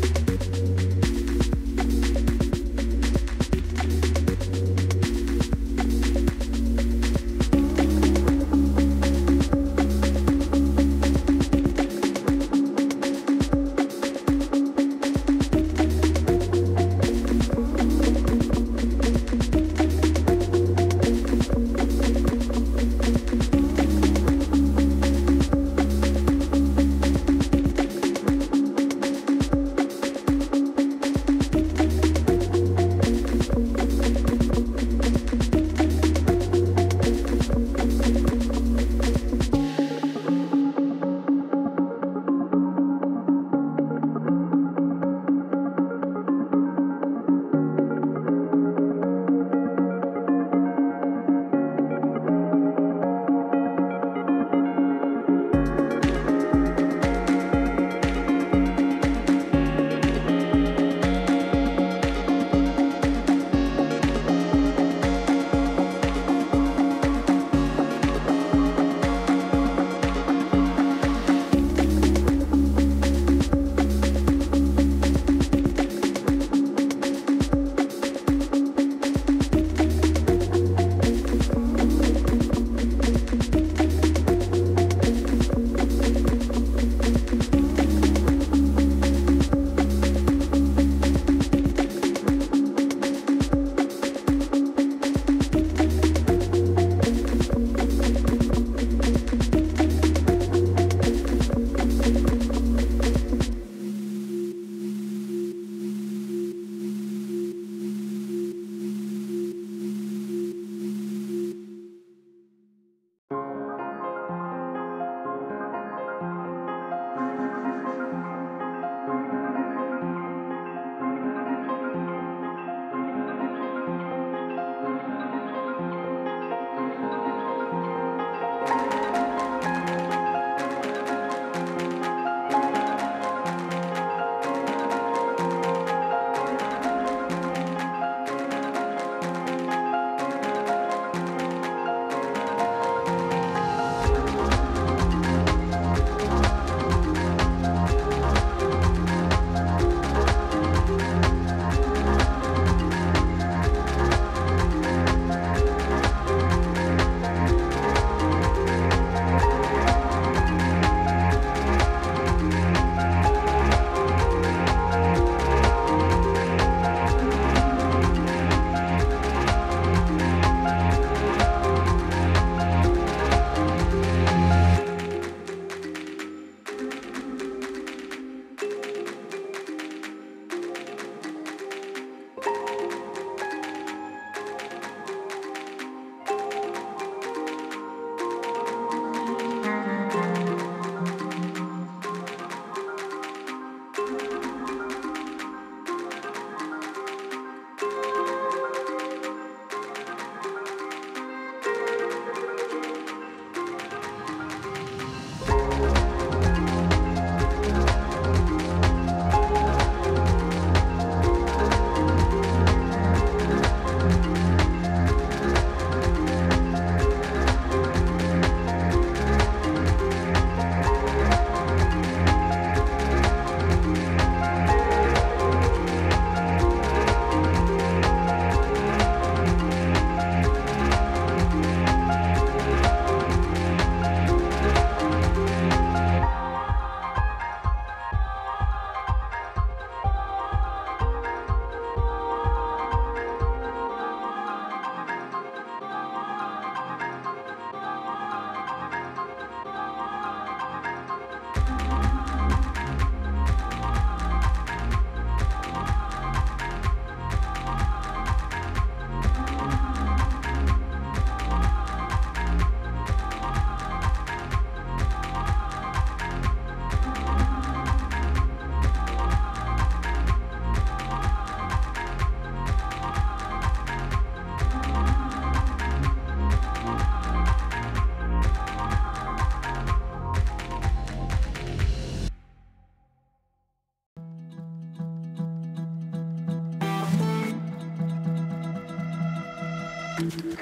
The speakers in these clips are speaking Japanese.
Bye.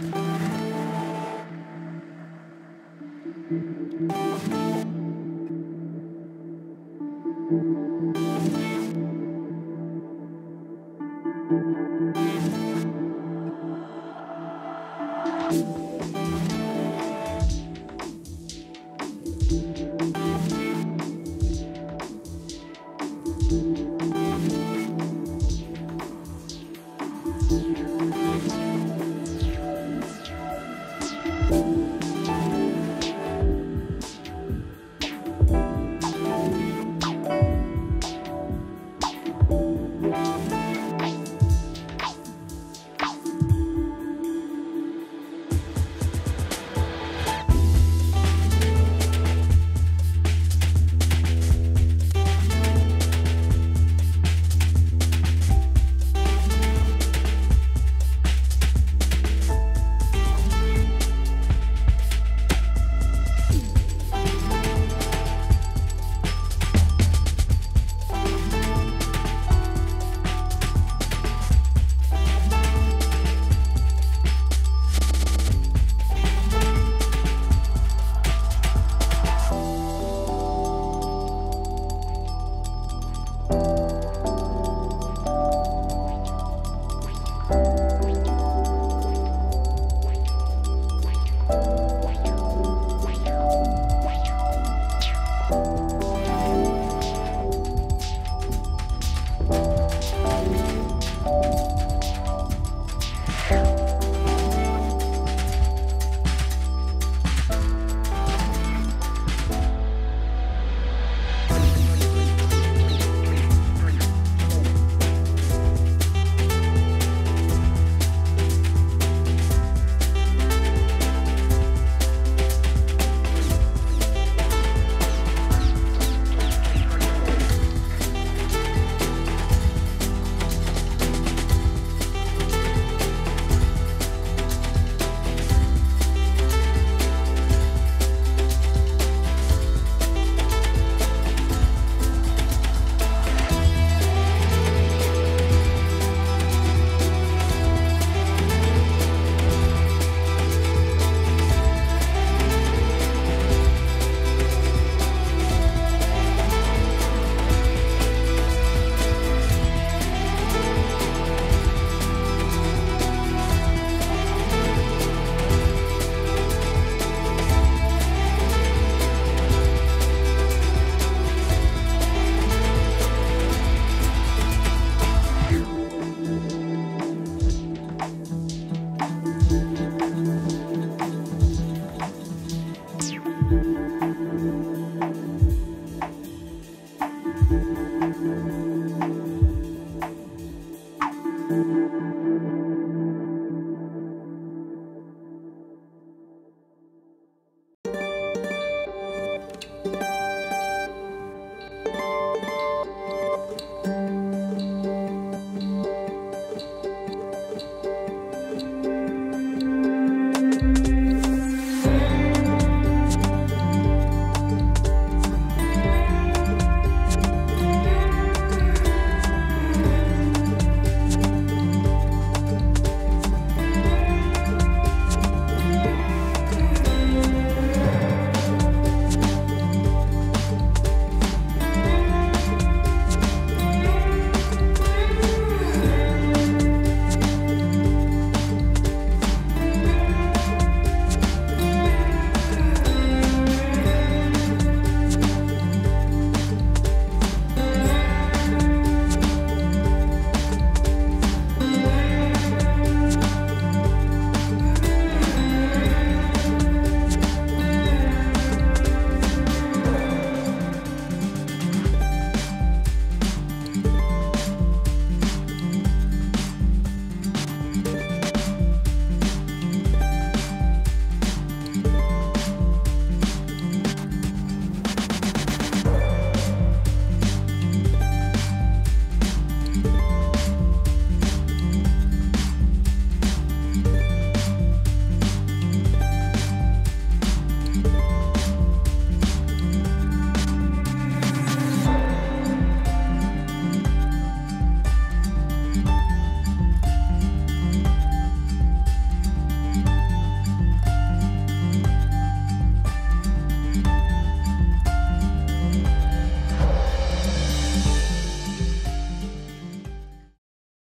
うん。